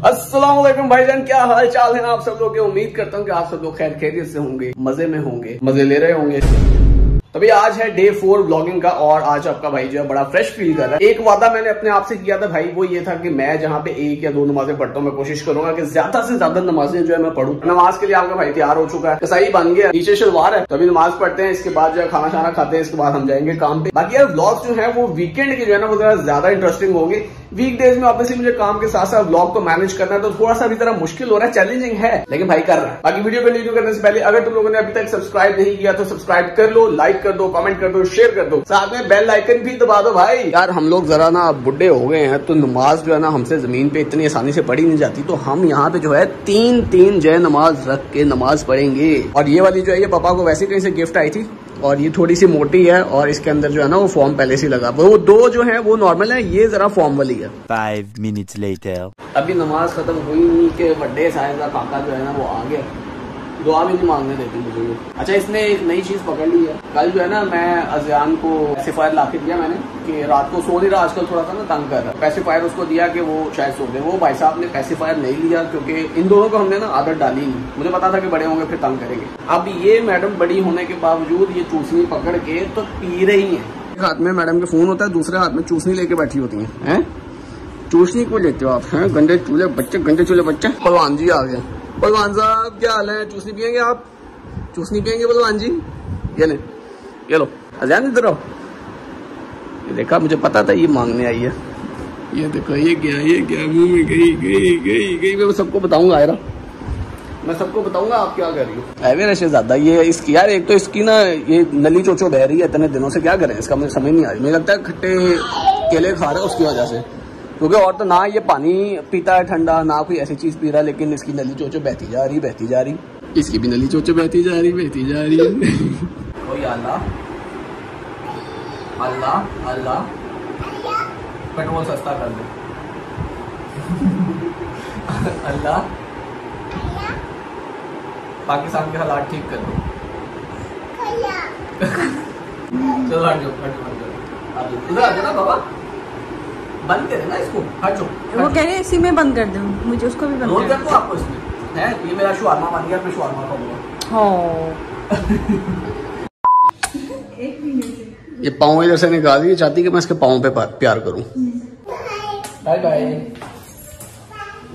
असलम भाईजान, क्या हाल चाल है? आप सब लोग की उम्मीद करता हूँ कि आप सब लोग खैर खैरियत से होंगे, मज़े में होंगे, मज़े ले रहे होंगे। तभी आज है डे फोर ब्लॉगिंग का और आज आपका भाई जो है बड़ा फ्रेश फील कर रहा है। एक वादा मैंने अपने आप से किया था भाई, वो ये था कि मैं जहाँ पे एक या दो नमाजें पढ़ता हूँ, मैं कोशिश करूँगा कि ज़्यादा से ज़्यादा नमाजें जो है मैं पढ़ू। नमाज़ के लिए आपका भाई तैयार हो चुका है सही बन गया, नीचे शलवार है, तभी नमाज़ पढ़ते हैं, इसके बाद जो है खाना खाना खाते हैं, इसके बाद हम जाएँगे काम पे। बाकी यार ब्लॉग जो है, वो वीकेंड के जो है ना, वो ज़्यादा इंटरेस्टिंग होंगे। वीक डेज़ में ऑब्वियसली मुझे काम के साथ साथ ब्लॉग को मैनेज करना है तो थोड़ा सा अभी तरह मुश्किल हो रहा है चैलेंजिंग है, लेकिन भाई कर रहा है। बाकी वीडियो कंटिन्यू करने से पहले, अगर तुम लोगों ने अभी तक सब्सक्राइब नहीं किया तो सब्सक्राइब कर लो लाइक कर दो कमेंट कर दो शेयर कर दो। साथ में बेल आइकन भी दबा दो भाई। यार, हम लोग जरा ना बुढ़े हो गए हैं तो नमाज़ जो है ना हमसे ज़मीन पे इतनी आसानी से पढ़ी नहीं जाती तो हम यहाँ पे जो है तीन तीन जय नमाज़ रख के नमाज़ पढ़ेंगे। और ये वाली जो है, ये पापा को वैसे कहीं से गिफ्ट आई थी? और ये थोड़ी सी मोटी है और इसके अंदर जो है ना वो फॉर्म पहले से लगा। वो दो जो है वो नॉर्मल है ये जरा फॉर्म वाली है। Five minutes later. अभी नमाज़ खत्म हुई नहीं के बर्थडे साहिब काका जो है ना वो आ गया दुआ भी नहीं मांगने देती मुझे अच्छा इसने एक नई चीज़ पकड़ ली है। कल जो है ना, मैं अजियान को पैसिफायर ला के दिया मैंने, कि रात को सो नहीं रहा, आजकल थोड़ा सा ना तंग कर रहा पैसिफायर उसको दिया कि वो शायद सो दे वो भाई साहब ने पैसिफायर नहीं लिया, क्योंकि इन दोनों को हमने ना आदत डाली नहीं। मुझे पता था कि बड़े होंगे, फिर तंग करेंगे। अब ये मैडम बड़ी होने के बावजूद ये चूसनी पकड़ के तो पी रही है। एक हाथ में मैडम के फ़ोन होता है, दूसरे हाथ में चूसनी लेके बैठी होती है, हैं? चूसनी को लेते हो आप, हैं? गंदे चूल्हे, बच्चे, गंदे चूल्हे, बच्चे। भगवान जी आ गए। भगवान साहब, क्या हाल है? चूसनी पियेंगे आप? चूसनी पियेंगे बलवान जी? ये ले, ये लो। अजैन इधर आओ। ये देखा, मुझे पता था ये मांगने आई है। ये देखो, ये क्या ये क्या, मुँह में गई गई गई गई। मैं सबको बताऊँगा, आयरा। मैं सबको बताऊँगा, आप क्या कर रही हो? मेरा शहजादा, ये इसकी, यार, एक तो इसकी ना, ये नली चोचो बह रही है, इतने दिनों से क्या करें? इसका मुझे समझ नहीं आ रही। मुझे लगता है खट्टे केले खा रहे उसकी वजह से। क्योंकि और तो ना ये पानी पीता है ठंडा ना कोई ऐसी चीज़ पी रहा लेकिन इसकी नली चोचो बहती जा रही बहती जा रही। इसकी भी नली चोचो बहती जा रही बहती जा रही है। ओ अल्लाह अल्लाह अल्लाह। पेट्रोल सस्ता कर दो। अल्लाह। पाकिस्तान के हालात ठीक कर दो। चलो हट जाओ हट जाओ हट जाओ। आ जाओ। इधर आ जाओ ना बाबा। बंद करे ना इसको। हट वो कह रहे इसी में बंद कर दूँ। मुझे उसको भी बंद कर कर दो आपको इसमें। है? ये मेरा शुआरमा बन गया मैं शुआरमा खाऊँगा। हाँ। ये पाँव इधर से निकाल दिए चाहती कि मैं इसके पाँव पे प्यार करूँ। बाय बाय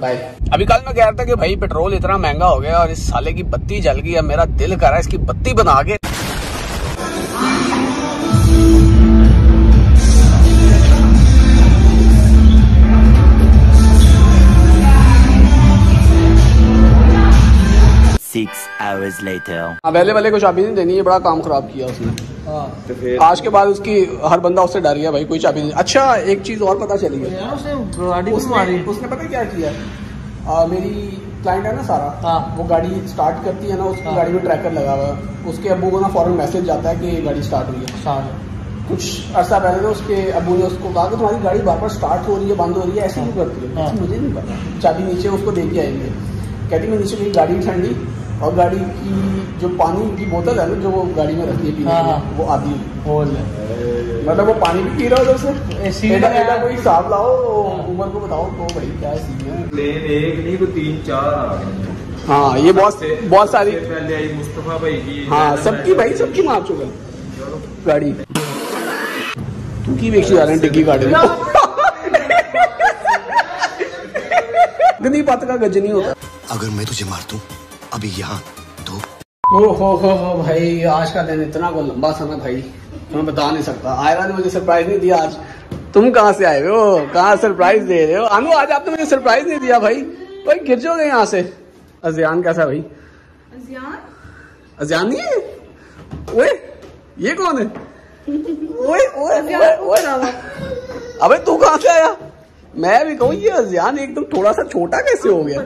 बाय अभी कल मैं कह रहा था कि भाई पेट्रोल इतना महँगा हो गया और इस साले की बत्ती जल गई है मेरा दिल कर रहा है इसकी बत्ती बना के। Later. हाँ। पहले वाले को चाबी नहीं देनी ये बड़ा काम खराब किया उसने। आज के बाद उसकी हर बंदा उससे डर गया भाई कोई चाबी नहीं। अच्छा एक चीज़ और पता चली। है उसने उसने पता क्या किया? आ, मेरी क्लाइंट है ना सारा हाँ। वो गाड़ी स्टार्ट करती है ना उसकी हाँ। गाड़ी में ट्रैकर लगा हुआ है। उसके अबू को ना फ़ौरन मैसेज जाता है कि गाड़ी स्टार्ट हुई है। कुछ अर्सा पहले ना उसके अब्बू ने उसको कहा कि तुम्हारी गाड़ी बार बार स्टार्ट हो रही है बंद हो रही है ऐसे क्यों करती है? हाँ। मुझे नहीं पता। चाबी नीचे उसको दे के आएँगे कहती मैं नीचे मेरी गाड़ी ठंडी और गाड़ी की जो पानी की बोतल है ना जो वो गाड़ी में रखी है पीने हाँ, के लिए, हाँ। वो आधी होल मतलब वो पानी भी पी रहा है उधर से? एडा है। एडा कोई हिसाब लाओ हाँ। उमर को बताओ तो भाई क्या सीन है। प्लेन एक नहीं को तीन चार आ गए। हाँ ये बहुत बहुत सारी पहले आई मुस्तफ़ा भाई की। हाँ सबकी भाई सबकी मार चुका गाड़ी। तू की वेखी जा रहे हैं डिग्गी गाड़ी में? गंदी बात का गज नहीं होता। अगर मैं तुझे मार दूँ अभी यहाँ तो। ओ हो हो हो भाई आज का दिन इतना को लंबा समय भाई मैं बता नहीं सकता। आयरा ने मुझे सरप्राइज़ नहीं दिया आज। तुम कहाँ से आए हो? कहाँ सरप्राइज़ दे रहे हो? अनु आज आपने मुझे सरप्राइज़ नहीं दिया भाई। भाई गिर जाओगे यहाँ से। अजियान कैसा भाई? अजियान? नहीं है? ओए ये कौन है? ओए ओए ओए ओए। अबे तू कहाँ से आया? मैं भी कहूँ ये अजियान एकदम थोड़ा सा छोटा कैसे हो गया?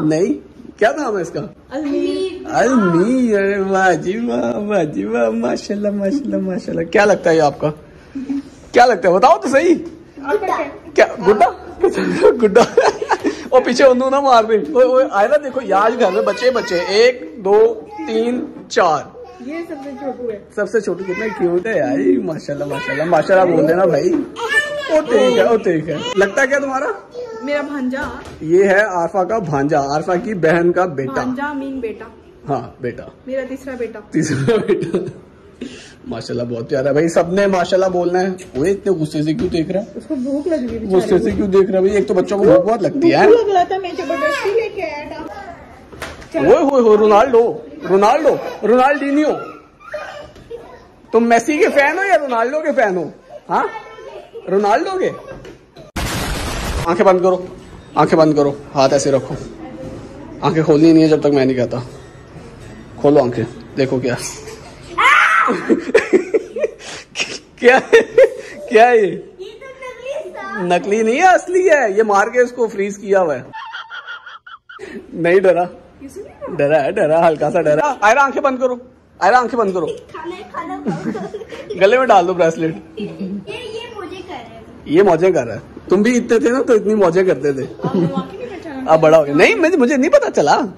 नहीं क्या नाम है इसका? अलमी अरे वाह जी वाह वाह जी वाह माशाल्लाह माशाल्लाह माशाल्लाह। क्या लगता है ये आपका? क्या लगता है? बताओ तो सही। क्या गुड्डा? गुड्डा। और पीछे उन्नू ना मार दे। ओए आए ना देखो यार घर में बच्चे बच्चे। एक दो तीन चार। ये सबसे छोटू है। सबसे छोटी कितना क्यूट है यार। माशाल्लाह माशाल्लाह माशाल्लाह बोल देना भाई। ओ ठीक है ओ ठीक है। लगता है क्या तुम्हारा? मेरा भांजा। ये है आरफा का भांजा आरफा की बहन का बेटा। भांजा मीन बेटा। हाँ बेटा। मेरा तीसरा बेटा। तीसरा बेटा। माशाल्लाह बहुत प्यारा। है भाई सबने माशाल्लाह बोलना है। वो इतने गुस्से से क्यों देख रहा है? उसको भूख लग रही है गुस्से से क्यों देख रहा है? भाई एक तो बच्चों को भूख बहुत लगती है लग रहा था मैं ज़बरदस्ती लेके आया था। ओए होए हो रोनाल्डो रोनाल्डो रोनाल्डीनियो। तुम मेसी के फ़ैन हो या रोनाल्डो के फ़ैन हो? हाँ? रोनाल्डो के? आँखें बंद करो आँखें बंद करो हाथ ऐसे रखो। आँखें खोलनी नहीं है जब तक मैं नहीं कहता। खोलो आँखें देखो क्या। क्या है? क्या है ये? तो नकली नहीं है असली है। ये मार के इसको फ्रीज किया हुआ है। नहीं डरा। डरा है डरा हल्का सा डरा। आयरा आँखें बंद करो। आयरा आँखें बंद करो। खाना खाना गले में डाल दो ब्रेसलेट ये हैं। ये मौजें कर रहा है। तुम भी इतने थे ना तो इतनी मौजें करते थे। वाकई नहीं पहचाना अब बड़ा हो गया। नहीं मुझे मुझे नहीं पता चला।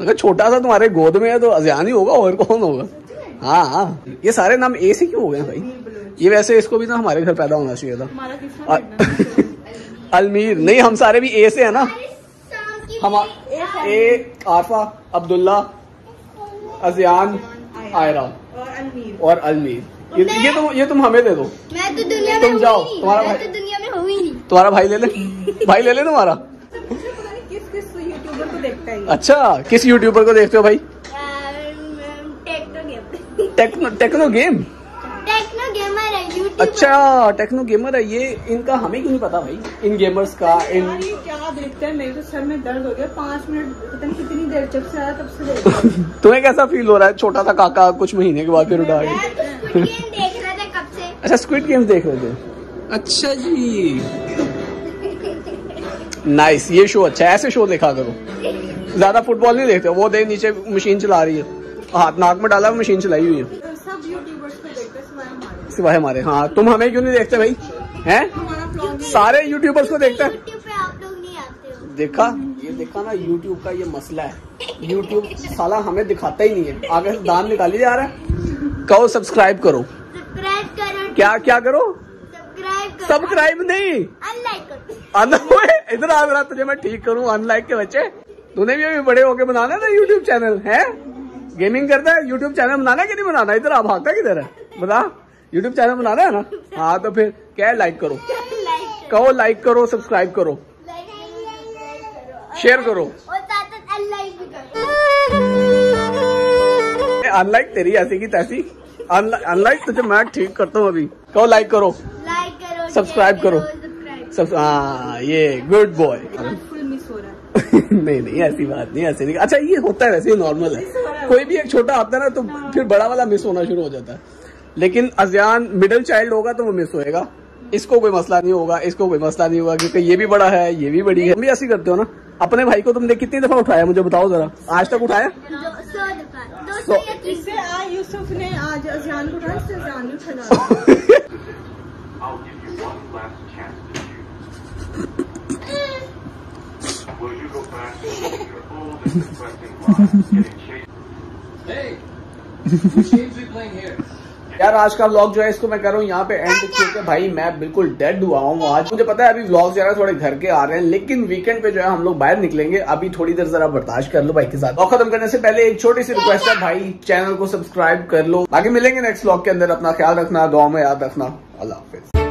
अगर छोटा सा तुम्हारे गोद में है तो अजियान ही होगा और कौन होगा? हाँ हाँ। ये सारे नाम ए से क्यों हो गए भाई? ये वैसे इसको भी ना हमारे घर पैदा होना चाहिए था। अलमीर। नहीं हम सारे भी ए से है ना। हम ए आरफा अब्दुल्ला अजियान आयरा। और अलमीर। ये ये तुम ये तुम हमें दे दो। मैं तो दुनिया तुम जाओ, तुम्हारा भाई- तुम्हारा भाई ले ले? भाई ले ले तुम्हारा? किस किस यूट्यूबर को देखता है अच्छा किस यूट्यूबर को देखते हो भाई? Techno Techno Techno game? Techno gamer है अच्छा टेक्नो गेमर है ये इनका हमें क्यों नहीं पता भाई? इन गेमर्स का इन ये क्या देखता है? मेरे तो सर में दर्द हो गया। पाँच मिनट पता नहीं कितनी देर जब से आया तब से देख तुम्हें कैसा फील हो रहा है? छोटा सा काका कुछ महीने के बाद फिर उठा गया। तो स्क्विड गेम देख रहे था। अच्छा जी। नाइस ये शो अच्छा है ऐसे शो देखा करो। ज़्यादा फुटबॉल नहीं देखते वो देख नीचे मशीन चला रही है। हाथ नाक में डाला मशीन चलाई हुई है। सब यूट्यूबर्स को देखते सिवाय हमारे। हाँ। तुम हमें क्यों नहीं देखते भाई? हैं? सारे यूट्यूबर्स को देखते हैं। यूट्यूब पे आप लोग नहीं आते हो। देखा? ये देखा ना यूट्यूब का ये मसला है। यूट्यूब साला हमें दिखाता ही नहीं है। आगे से दान निकाली जा रहा है। कहो सब्सक्राइब करो। सब्सक्राइब करो। क्या क्या करो? सब्सक्राइब करो सब्सक्राइब नहीं अनलाइक अन इधर आ रहा तुझे मैं ठीक करूँ अनलाइक के बच्चे। तूने भी अभी बड़े होके बनाना है ना यूट्यूब चैनल है? गेमिंग करता है यूट्यूब चैनल बनाना कि नहीं बनाना? इधर आ भागता किधर है? बता यूट्यूब चैनल बनाना है ना? हाँ तो फिर क्या लाइक करो। कहो लाइक करो सब्सक्राइब करो। शेयर करो। अनलाइक तेरी ऐसी की तैसी। अनलाइक तुझे मैं ठीक करता हूँ अभी। कहो लाइक करो। सब्सक्राइब करो। सब हाँ ये गुड बॉय फुल मिस हो रहा है। नहीं नहीं ऐसी बात नहीं ऐसी नहीं। अच्छा ये होता है वैसे ही। नॉर्मल है कोई भी एक छोटा आता है ना तो फिर बड़ा वाला मिस होना शुरू हो जाता है। लेकिन अजियान मिडिल चाइल्ड होगा तो वो मिस होएगा। इसको कोई मसला नहीं होगा इसको कोई मसला नहीं होगा क्योंकि ये भी बड़ा है ये भी बड़ी है। तुम भी ऐसी करते हो ना? अपने भाई को तुमने कितनी दफ़ा उठाया मुझे बताओ जरा। आज तक उठाया? दो सौ दफ़ा I'll give you one last chance to choose. Will you go back to your old and depressing life, getting chased? यार आज का व्लॉग जो है इसको मैं कर रहा हूँ यहाँ पे एंड क्योंकि भाई मैं बिल्कुल डेड हुआ हूँ आज। मुझे पता है अभी व्लॉग जो है थोड़े घर के आ रहे हैं लेकिन वीकेंड पे जो है हम लोग बाहर निकलेंगे। अभी थोड़ी देर जरा बर्दाश्त कर लो भाई के साथ। और खत्म करने से पहले एक छोटी सी रिक्वेस्ट है भाई चैनल को सब्सक्राइब कर लो। बाकी मिलेंगे नेक्स्ट व्लॉग के अंदर अपना ख्याल रखना गाँव में याद रखना। अल्लाह हाफिज